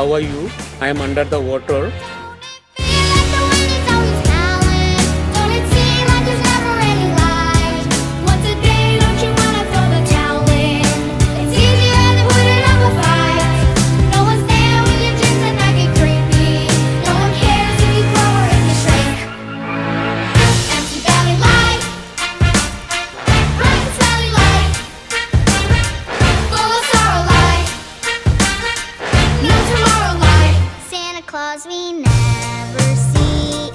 how are you? I am under the water. Claus we never see.